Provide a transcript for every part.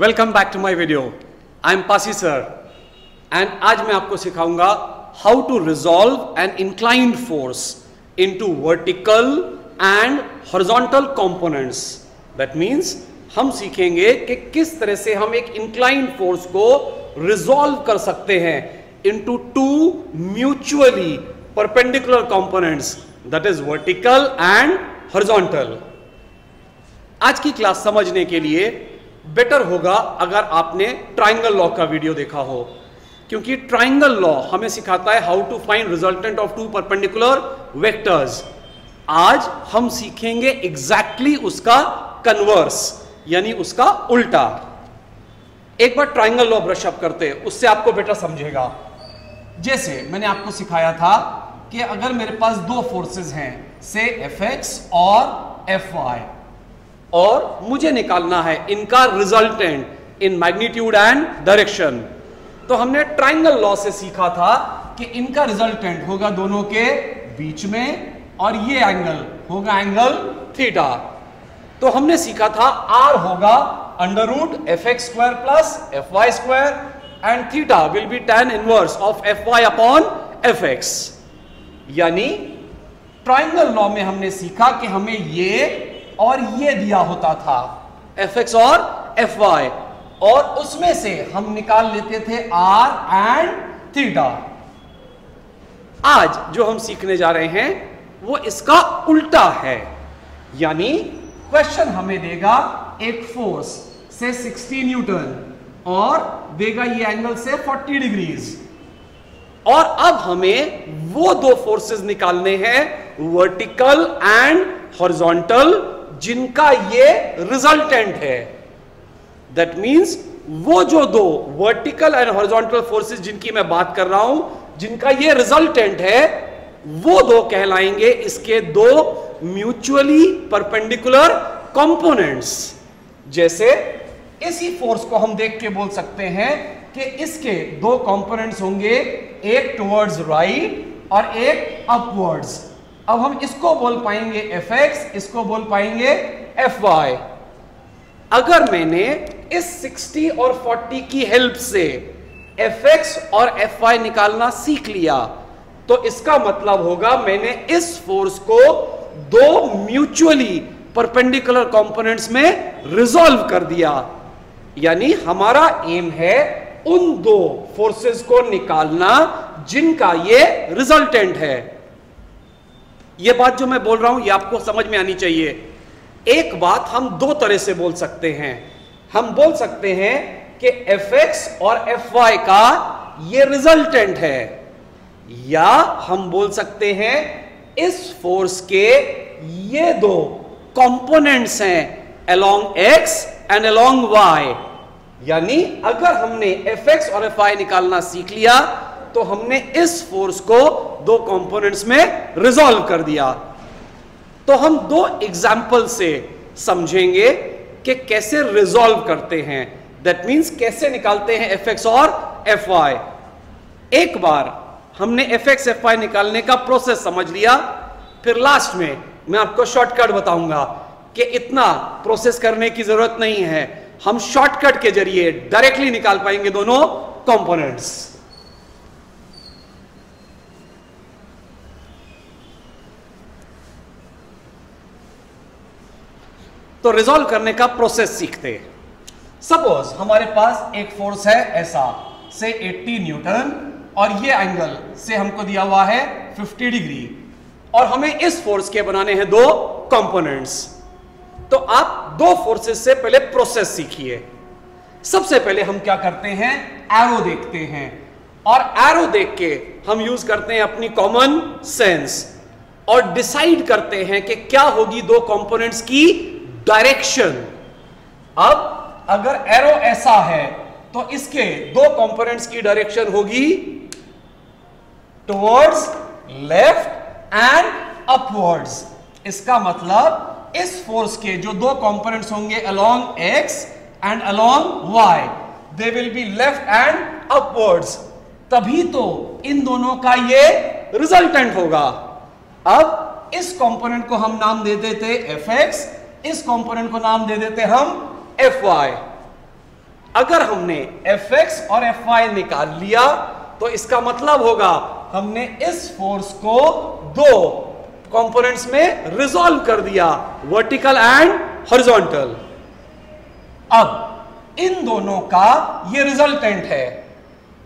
Welcome back to my video I am Pasi sir and आज मैं आपको सिखाऊँगा how to resolve an inclined force into vertical and horizontal components that means हम सीखेंगे कि किस तरह से हम एक इंक्लाइंड फोर्स को रिजॉल्व कर सकते हैं into two mutually perpendicular components that is vertical and horizontal आज की क्लास समझने के लिए बेटर होगा अगर आपने ट्राइंगल लॉ का वीडियो देखा हो। क्योंकि ट्राइंगल लॉ हमें सिखाता है how to find resultant of two perpendicular vectors आज हम सीखेंगे एग्जैक्टली exactly उसका कन्वर्स यानी उसका उल्टा। एक बार ट्राइंगल लॉ ब्रश अप करते, उससे आपको बेटर समझेगा। जैसे मैंने आपको सिखाया था कि अगर मेरे पास दो फोर्सेस हैं से एफ़ एक्स और एफ़ वाई और मुझे निकालना है इनका resultant in magnitude and direction तो हमने ट्राइंगल लॉ से सीखा था कि इनका रिजल्टेंट होगा दोनों के बीच में और ये एंगल होगा एंगल थीटा तो हमने सीखा था आर होगा under root F X square plus F Y square and theta will be tan inverse of F Y upon F X यानी ट्राइंगल लॉ में हमने सीखा कि हमें ये और ये दिया होता था। एफ़ एक्स और एफ़ वाई। और उसमें से हम निकाल लेते थे आर एंड थीटा। आज जो हम सीखने जा रहे हैं वो इसका उल्टा है। यानी क्वेश्चन हमें देगा एक फोर्स से 60 न्यूटन और देगा ये एंगल से 40 डिग्रीज और अब हमें वो दो फोर्सेस निकालने हैं वर्टिकल एंड हॉरिजॉन्टल जिनका ये रिजल्टेंट है। दैट मींस वो जो दो वर्टिकल एंड हॉरिजॉन्टल फोर्सेस जिनकी मैं बात कर रहा हूँ, जिनका ये रिजल्टेंट है, वो दो कहलाएँगे इसके दो म्यूचुअली परपेंडिकुलर कंपोनेंट्स जैसे इसी फोर्स को हम देख के बोल सकते हैं कि इसके दो कंपोनेंट्स होंगे, एक टुवर्ड्स राइट और एक अपवर्ड्स अब हम इसको बोल पाएँगे एफ़ एक्स इसको बोल पाएँगे एफ़ वाई अगर मैंने इस 60 और 40 की हेल्प से एफ़ एक्स और एफ़ वाई निकालना सीख लिया तो इसका मतलब होगा मैंने इस फोर्स को दो म्यूचुअली परपेंडिकुलर कंपोनेंट्स में रिजॉल्व कर दिया। यानी हमारा एम है उन दो फोर्सेस को निकालना जिनका ये रिजल्टेंट है। ये बात जो मैं बोल रहा हूँ, ये आपको समझ में आनी चाहिए। एक बात हम दो तरह से बोल सकते हैं। हम बोल सकते हैं कि एफ़ एक्स और एफ़ का ये रिजल्टेंट है। या हम बोल सकते हैं इस फोर्स के ये दो कंपोनेंट्स हैं along X and along Y यानी अगर हमने एफ़ एक्स और एफ़ निकालना सीख लिया तो हमने इस फोर्स को दो कंपोनेंट्स में रिजॉल्व कर दिया। तो हम दो एग्ज़ाम्पल से समझेंगे कि कैसे रिजॉल्व करते हैं। दैट मींस कैसे निकालते हैं एफ़ और एफ़ एक बार हमने एफ़ एक्स एफ़ वाई निकालने का प्रोसेस समझ लिया। फिर लास्ट में मैं आपको शॉर्टकट बताऊँगा कि इतना प्रोसेस करने की ज़रूरत नहीं है। हम शॉर्टकट के ज़रिए डायरेक्टली निकाल पाएँगे दोनों कंपोनेंट्स तो रिजॉल्व करने का प्रोसेस सीखते हैं। सपोज़ हमारे पास एक फोर्स है ऐसा, से 80 न्यूटन और ये एंगल से हमको दिया हुआ है 50 डिग्री और हमें इस फोर्स के बनाने हैं दो कंपोनेंट्स तो आप दो फोर्सेस से पहले प्रोसेस सीखिए। सबसे पहले हम क्या करते हैं? एरो देखते हैं। और एरो देख के हम यूज़ करते हैं अपनी कॉमन सेंस और डिसाइड करते हैं कि क्या होगी दो कंपोनेंट्स की डायरेक्शन अब अगर एरो ऐसा है तो इसके दो कंपोनेंट्स की डायरेक्शन होगी टुवर्ड्स लेफ़्ट एंड अपवर्ड्स इसका मतलब इस फोर्स के जो दो कंपोनेंट्स होंगे along X and along Y they will be left and upwards तभी तो इन दोनों का ये रिजल्टेंट होगा। अब इस कंपोनेंट को हम नाम दे देते एफ़ एक्स इस कंपोनेंट को नाम दे देते हम एफ़ वाई अगर हमने एफ़ एक्स और एफ़ वाई निकाल लिया तो इसका मतलब होगा हमने इस फोर्स को दो कंपोनेंट्स में रिजॉल्व कर दिया वर्टिकल एंड हॉरिजॉन्टल अब, इन दोनों का ये रिजल्टेंट है।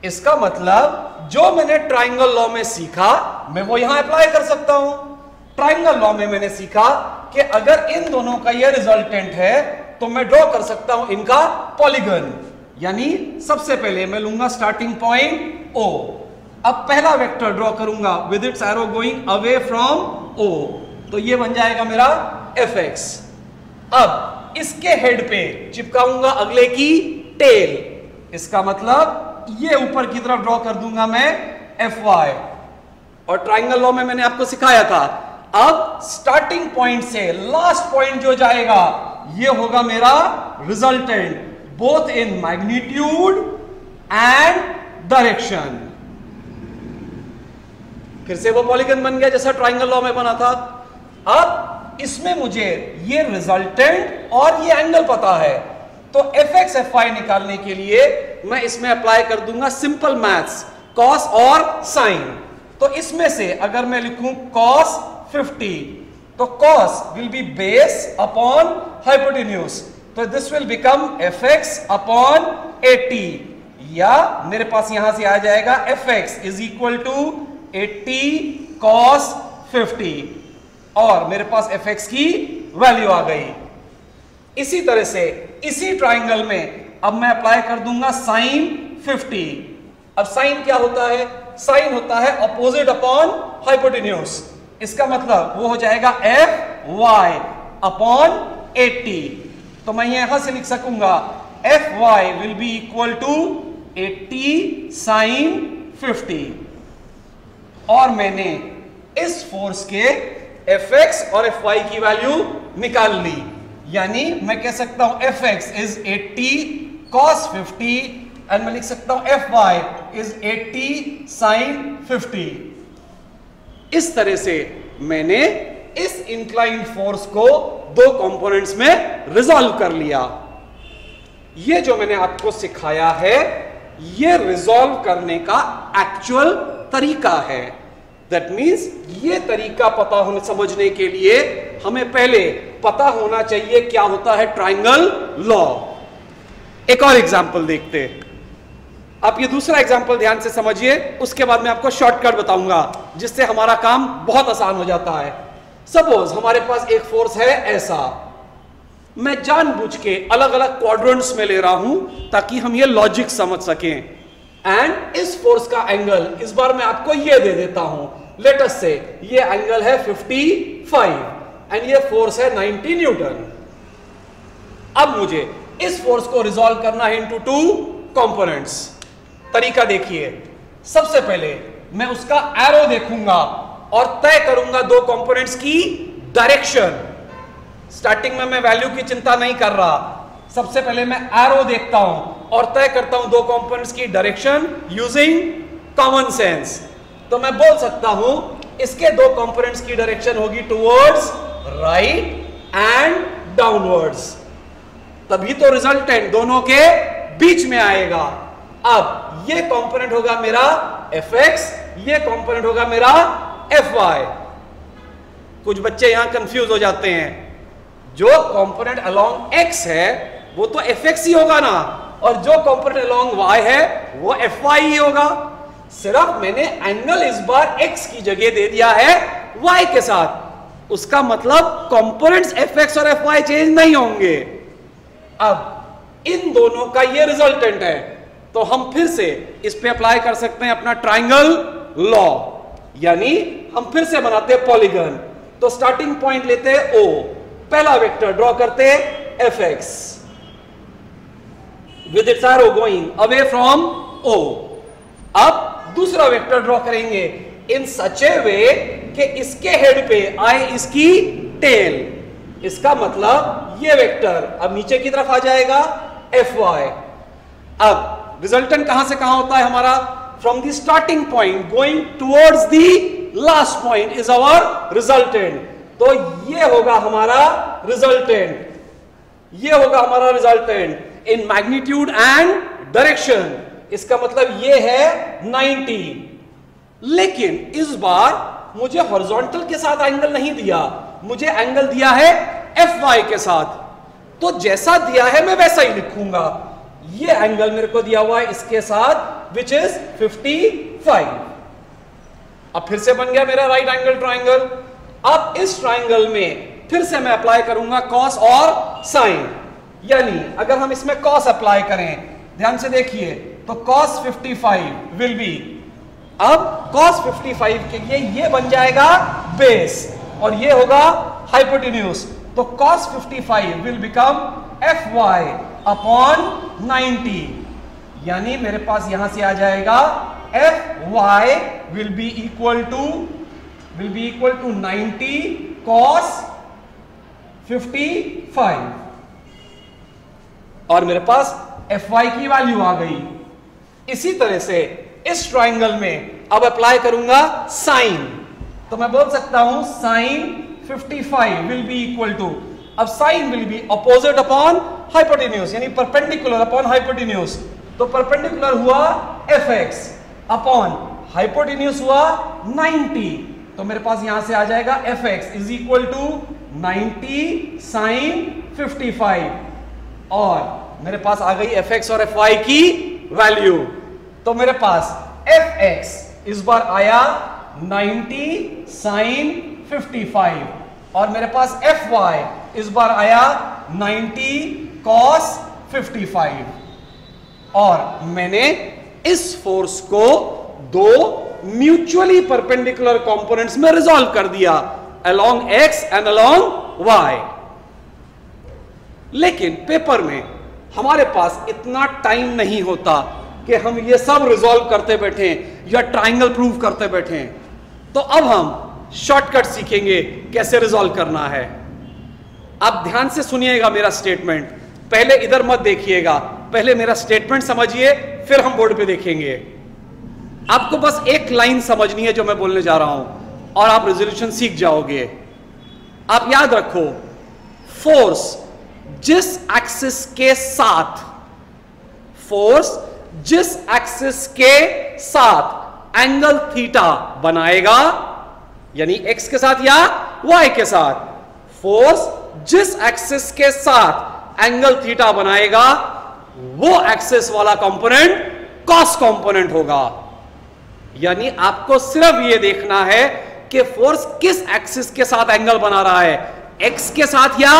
इसका मतलब जो मैंने ट्राइंगल लॉ में सीखा, मैं वो यहाँ अप्लाई कर सकता हूँ। ट्राइंगल लॉ में मैंने सीखा कि अगर इन दोनों का ये रिजल्टेंट है तो मैं ड्रॉ कर सकता हूँ इनका पॉलीगन। यानी सबसे पहले मैं लूँगा स्टार्टिंग पॉइंट ओ अब पहला वेक्टर ड्रॉ करूँगा with its arrow going away from O तो ये बन जाएगा मेरा एफ़ एक्स अब इसके हेड पे चिपकाऊँगा अगले की टेल इसका मतलब ये ऊपर की तरफ़ ड्रॉ कर दूँगा मैं एफ़ वाई और ट्राइंगल लॉ में मैंने आपको सिखाया था अब स्टार्टिंग पॉइंट से लास्ट पॉइंट जो जाएगा, ये होगा मेरा resultant both in magnitude and direction फिर से वो पॉलीगन बन गया जैसा ट्राइंगल लॉ में बना था। अब इसमें मुझे ये रिजल्टेंट और ये एंगल पता है। तो एफ़ एक्स एफ़ वाई निकालने के लिए मैं इसमें अप्लाई कर दूँगा सिंपल मैथ्स कॉस और साइन तो इसमें से अगर मैं लिखूं कॉस 50 तो cos will be base upon hypotenuse तो this will become F X upon eighty या मेरे पास यहाँ से आ जाएगा F X is equal to eighty cos fifty और मेरे पास एफ़ एक्स की वैल्यू आ गई. इसी तरह से इसी ट्राइंगल में अब मैं अप्लाई कर दूँगा साइन 50 अब साइन क्या होता है? साइन होता है अपोजिट अपॉन हाइपोटेन्यूज इसका मतलब वो हो जाएगा एफ़ वाई अपॉन एट्टी तो मैं यहाँ से लिख सकूँगा F Y will be equal to eighty sine fifty और मैंने इस फोर्स के एफ़ एक्स और एफ़ वाई की वैल्यू निकाल ली। यानी मैं कह सकता हूँ F X is eighty cos fifty and मैं लिख सकता हूँ F Y is eighty sine fifty इस तरह से मैंने इस इंक्लाइंड फोर्स को दो कंपोनेंट्स में रिजॉल्व कर लिया। ये जो मैंने आपको सिखाया है, ये रिजॉल्व करने का एक्चुअल तरीका है। दैट मीन्स ये तरीका पता होने, समझने के लिए हमें पहले पता होना चाहिए क्या होता है ट्राइंगल लॉ एक और एग्ज़ाम्पल देखते आप ये दूसरा एग्ज़ाम्पल ध्यान से समझिए, उसके बाद मैं आपको शॉर्टकट बताऊँगा, जिससे हमारा काम बहुत आसान हो जाता है। सपोज़ हमारे पास एक फोर्स है ऐसा। मैं जानबूझ के अलग अलग क्वाड्रेंट्स में ले रहा हूँ, ताकि हम ये लॉजिक समझ सकें। एंड इस फोर्स का एंगल इस बार मैं आपको ये दे देता हूँ। लेटेस्ट से ये एंगल है 55 एंड ये फोर्स है 90 न्यूटन अब मुझे इस फोर्स को रिजॉल्व करना है इनटू टू कंपोनेंट्स तरीका देखिए। सबसे पहले मैं उसका एरो देखूँगा और तय करूँगा दो कंपोनेंट्स की डायरेक्शन स्टार्टिंग में मैं वैल्यू की चिंता नहीं कर रहा। सबसे पहले मैं एरो देखता हूँ और तय करता हूँ दो कंपोनेंट्स की डायरेक्शन यूजिंग कॉमन सेंस तो मैं बोल सकता हूँ, इसके दो कंपोनेंट्स की डायरेक्शन होगी टुवर्ड्स राइट एंड डाउनवर्ड्स तभी तो रिजल्टेंट दोनों के बीच में आएगा। अब ये कंपोनेंट होगा मेरा एफ़ एक्स ये कंपोनेंट होगा मेरा एफ़ वाई कुछ बच्चे यहाँ कंफ्यूज हो जाते हैं। जो कंपोनेंट अलोंग एक्स है, वो तो एफ़ एक्स ही होगा ना। और जो कंपोनेंट अलोंग वाई है, वो एफ़ वाई ही होगा। सिर्फ़ मैंने एंगल इस बार एक्स की जगह दे दिया है वाई के साथ। उसका मतलब कंपोनेंट्स एफ़ एक्स और एफ़ वाई चेंज नहीं होंगे। अब इन दोनों का ये रिजल्टेंट है। तो हम फिर से इस पे अप्लाई कर सकते हैं अपना ट्राइंगल लॉ यानी हम फिर से बनाते हैं पॉलीगन तो स्टार्टिंग पॉइंट लेते हैं ओ पहला वेक्टर ड्रॉ करते F X with its arrow going away from O अब दूसरा वेक्टर ड्रॉ करेंगे इन सच ए वे कि इसके हेड पे आए इसकी टेल इसका मतलब ये वेक्टर अब नीचे की तरफ़ आ जाएगा एफ़ वाई अब रिजल्टेंट कहाँ से कहाँ होता है हमारा? From the starting point going towards the last point is our resultant. तो ये होगा हमारा रिजल्टेंट ये होगा हमारा resultant in magnitude and direction इसका मतलब ये है 90 लेकिन इस बार मुझे हॉरिजॉन्टल के साथ एंगल नहीं दिया। मुझे एंगल दिया है एफ़ वाई के साथ। तो जैसा दिया है मैं वैसा ही लिखूँगा। ये एंगल मेरे को दिया हुआ है इसके साथ विच इज़ 55 अब फिर से बन गया मेरा राइट एंगल ट्राइंगल अब इस ट्राइंगल में फिर से मैं अप्लाई करूँगा कॉस और साइन यानी अगर हम इसमें कॉस अप्लाई करें, ध्यान से देखिए तो कॉस 55 विल बी अब cos 55 के लिए ये बन जाएगा बेस और ये होगा हाइपोटिन्यूस तो cos 55 will become F Y upon 90 यानी मेरे पास यहाँ से आ जाएगा F Y will be equal to will be equal to 90 cos 55 और मेरे पास एफ़ वाई की वैल्यू आ गई। इसी तरह से इस ट्राइंगल में अब अप्लाई करूँगा साइन तो मैं बोल सकता हूँ sine 55 will be equal to अब sine will be opposite upon hypotenuse यानी परपेंडिकुलर अपॉन हाइपोटेन्यूज तो परपेंडिकुलर हुआ एफ़ एक्स अपॉन हाइपोटेन्यूज हुआ 90 तो मेरे पास यहाँ से आ जाएगा F X is equal to 90 sine 55 और मेरे पास आ गई एफ़ एक्स और एफ़ वाई की वैल्यू तो मेरे पास एफ़ एक्स इस बार आया 90 साइन 55 और मेरे पास एफ़ वाई इस बार आया 90 कॉस 55 और मैंने इस फोर्स को दो म्यूचुअली परपेंडिकुलर कंपोनेंट्स में रिजॉल्व कर दिया along X and along Y लेकिन पेपर में हमारे पास इतना टाइम नहीं होता कि हम ये सब रिजॉल्व करते बैठे या ट्राइंगल प्रूव करते बैठे। तो अब हम शॉर्टकट सीखेंगे कैसे रिजॉल्व करना है। आप ध्यान से सुनिएगा मेरा स्टेटमेंट पहले इधर मत देखिएगा. पहले मेरा स्टेटमेंट समझिए, फिर हम बोर्ड पे देखेंगे. आपको बस एक लाइन समझनी है जो मैं बोलने जा रहा हूँ, और आप रेजोल्यूशन सीख जाओगे. आप याद रखो फोर्स जिस एक्सिस के साथ फोर्स जिस एक्सिस के साथ एंगल थीटा बनाएगा, यानी एक्स के साथ या वाई के साथ फोर्स जिस एक्सिस के साथ एंगल थीटा बनाएगा, वो एक्सिस वाला कंपोनेंट कॉस कंपोनेंट होगा। यानी आपको सिर्फ़ ये देखना है कि फोर्स किस एक्सिस के साथ एंगल बना रहा है। एक्स के साथ या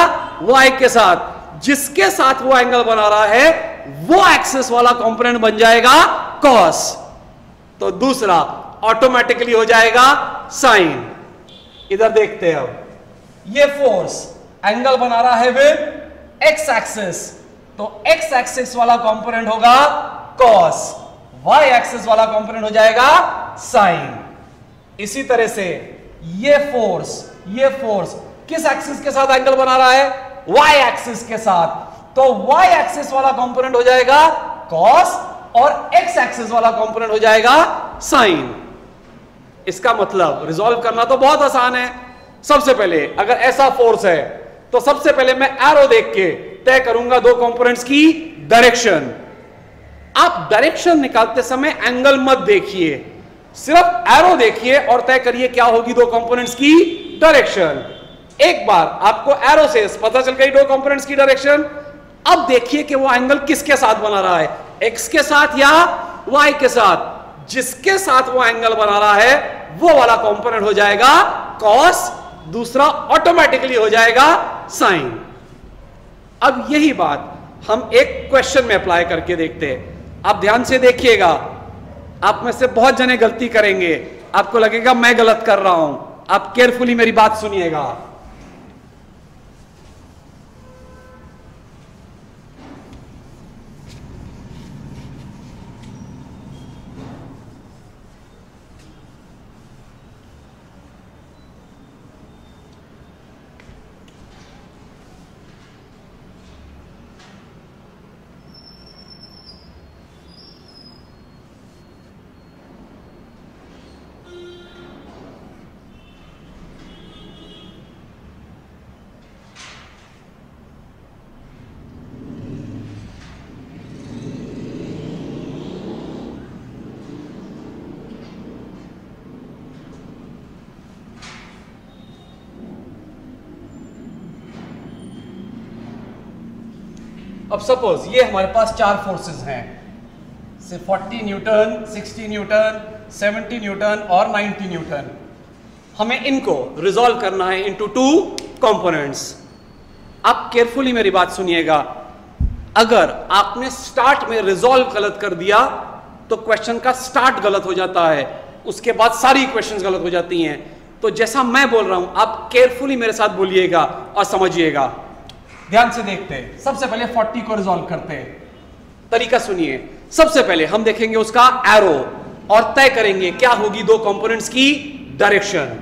वाई के साथ? जिसके साथ वो एंगल बना रहा है, वो एक्सेस वाला कंपोनेंट बन जाएगा कॉस तो दूसरा ऑटोमेटिकली हो जाएगा साइन इधर देखते हैं अब। ये फोर्स एंगल बना रहा है विद एक्स एक्सिस तो एक्स एक्सिस वाला कंपोनेंट होगा कॉस वाई एक्सिस वाला कंपोनेंट हो जाएगा साइन इसी तरह से ये फोर्स ये फोर्स किस एक्सिस के साथ एंगल बना रहा है? वाई एक्सिस के साथ. तो वाई एक्सिस वाला कंपोनेंट हो जाएगा कॉस और एक्स एक्सिस वाला कंपोनेंट हो जाएगा साइन इसका मतलब रिजॉल्व करना तो बहुत आसान है. सबसे पहले अगर ऐसा फोर्स है तो सबसे पहले मैं एरो देख के तय करूँगा दो कंपोनेंट्स की डायरेक्शन आप डायरेक्शन निकालते समय एंगल मत देखिए। सिर्फ़ एरो देखिए और तय करिए क्या होगी दो कंपोनेंट्स की डायरेक्शन एक बार आपको एरो से पता चल गई दो कंपोनेंट्स की डायरेक्शन अब देखिए कि वो एंगल किसके साथ बना रहा है। एक्स के साथ या वाई के साथ। जिसके साथ वो एंगल बना रहा है, वो वाला कंपोनेंट हो जाएगा कॉस दूसरा ऑटोमेटिकली हो जाएगा साइन। अब यही बात हम एक क्वेश्चन में अप्लाई करके देखते हैं। आप ध्यान से देखिएगा, आप में से बहुत जने गलती करेंगे। आपको लगेगा, मैं गलत कर रहा हूँ। आप केयरफुली मेरी बात सुनिएगा। अब सपोज़ ये हमारे पास चार फोर्सेस हैं। से 40 न्यूटन 60 न्यूटन 70 न्यूटन और 90 न्यूटन हमें इनको रिजॉल्व करना है इनटू टू कंपोनेंट्स आप केयरफुली मेरी बात सुनिएगा। अगर आपने स्टार्ट में रिजॉल्व गलत कर दिया तो क्वेश्चन का स्टार्ट गलत हो जाता है। उसके बाद सारी क्वेश्चन गलत हो जाती हैं। तो जैसा मैं बोल रहा हूँ, आप केयरफुली मेरे साथ बोलिएगा और समझिएगा। ध्यान से देखते हैं। सबसे पहले 40 को रिजॉल्व करते हैं। तरीका सुनिए। सबसे पहले हम देखेंगे उसका एरो और तय करेंगे क्या होगी दो कंपोनेंट्स की डायरेक्शन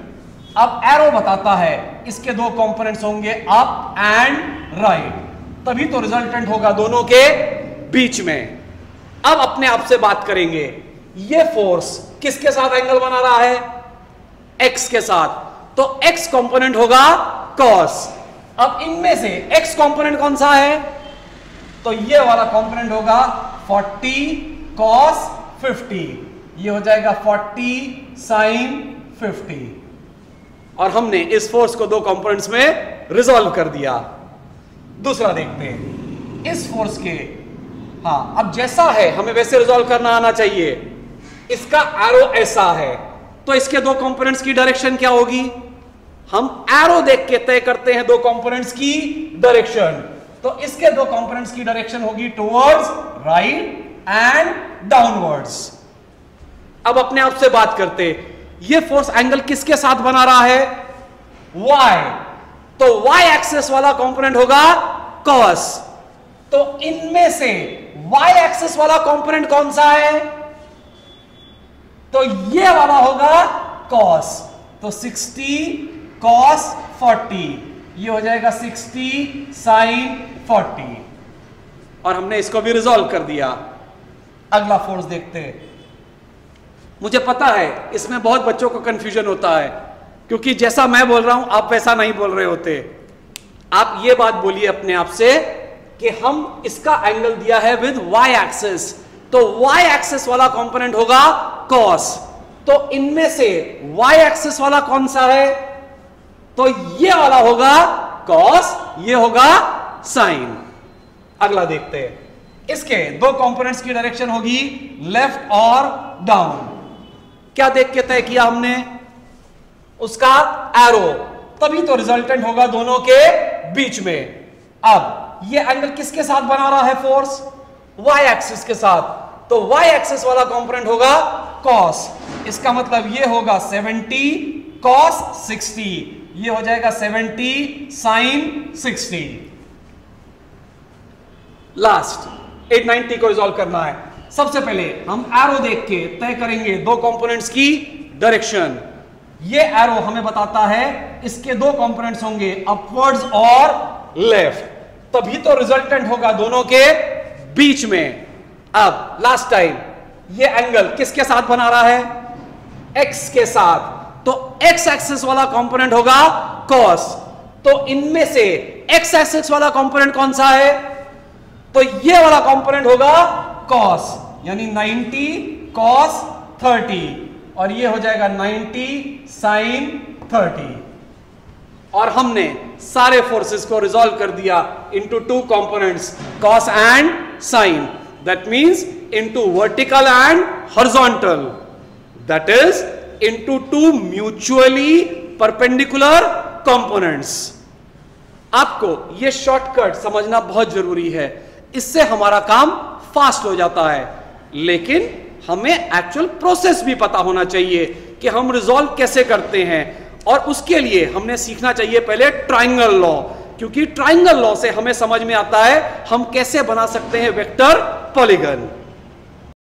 अब एरो बताता है, इसके दो कंपोनेंट्स होंगे अप एंड राइट तभी तो रिजल्टेंट होगा दोनों के बीच में। अब अपने आप से बात करेंगे, ये फोर्स किसके साथ एंगल बना रहा है? एक्स के साथ। तो एक्स कंपोनेंट होगा कॉस अब इनमें से एक्स कंपोनेंट कौन सा है? तो ये वाला कंपोनेंट होगा 40 cos 50 ये हो जाएगा 40 sin 50 और हमने इस फोर्स को दो कंपोनेंट्स में रिजॉल्व कर दिया। दूसरा देखते हैं। इस फोर्स के हाँ अब जैसा है, हमें वैसे रिजॉल्व करना आना चाहिए। इसका एरो ऐसा है। तो इसके दो कंपोनेंट्स की डायरेक्शन क्या होगी? हम एरो देख के तय करते हैं दो कंपोनेंट्स की डायरेक्शन तो इसके दो कंपोनेंट्स की डायरेक्शन होगी टुवर्ड्स राइट एंड डाउनवर्ड्स अब अपने आप से बात करते ये फोर्स एंगल किसके साथ बना रहा है? Y. तो y एक्सेस वाला कंपोनेंट होगा कॉस तो इनमें से y एक्सेस वाला कंपोनेंट कौन सा है? तो ये वाला होगा cos. तो 60 cos 40 ये हो जाएगा 60 sin 40 और हमने इसको भी रिजॉल्व कर दिया। अगला फोर्स देखते हैं। मुझे पता है इसमें बहुत बच्चों को कंफ्यूजन होता है क्योंकि जैसा मैं बोल रहा हूँ आप वैसा नहीं बोल रहे होते। आप ये बात बोलिए अपने आप से कि हम इसका एंगल दिया है विद y एक्सेस तो y एक्सेस वाला कंपोनेंट होगा cos तो इनमें से y एक्सेस वाला कौन सा है? तो ये वाला होगा कॉस ये होगा साइन अगला देखते हैं। इसके दो कंपोनेंट्स की डायरेक्शन होगी लेफ़्ट और डाउन क्या देख के तय किया हमने? उसका एरो तभी तो रिजल्टेंट होगा दोनों के बीच में। अब, ये एंगल किसके साथ बना रहा है फोर्स वाई एक्सिस के साथ। तो वाई एक्सिस वाला कंपोनेंट होगा कॉस इसका मतलब ये होगा 70 कॉस 60 ये हो जाएगा 70 साइन 60 लास्ट 890 को रिजॉल्व करना है। सबसे पहले हम एरो देख के तय करेंगे दो कंपोनेंट्स की डायरेक्शन ये एरो हमें बताता है इसके दो कंपोनेंट्स होंगे अपवर्ड्स और लेफ़्ट तभी तो रिजल्टेंट होगा दोनों के बीच में। अब लास्ट टाइम ये एंगल किसके साथ बना रहा है? एक्स के साथ। तो एक्स एक्सेस वाला कंपोनेंट होगा कॉस तो इनमें से एक्स एक्सेस वाला कंपोनेंट कौन सा है? तो ये वाला कंपोनेंट होगा कॉस यानी 90 कॉस 30 और ये हो जाएगा 90 साइन 30 और हमने सारे फोर्सेस को रिजॉल्व कर दिया into two components cos and sine that means into vertical and horizontal that is into two mutually perpendicular components. आपको यह शॉर्टकट समझना बहुत ज़रूरी है। इससे हमारा काम फास्ट हो जाता है। लेकिन हमें एक्चुअल प्रोसेस भी पता होना चाहिए कि हम रिजॉल्व कैसे करते हैं। और उसके लिए हमने सीखना चाहिए पहले ट्राइंगल लॉ क्योंकि ट्राइंगल लॉ से हमें समझ में आता है हम कैसे बना सकते हैं वेक्टर पॉलीगन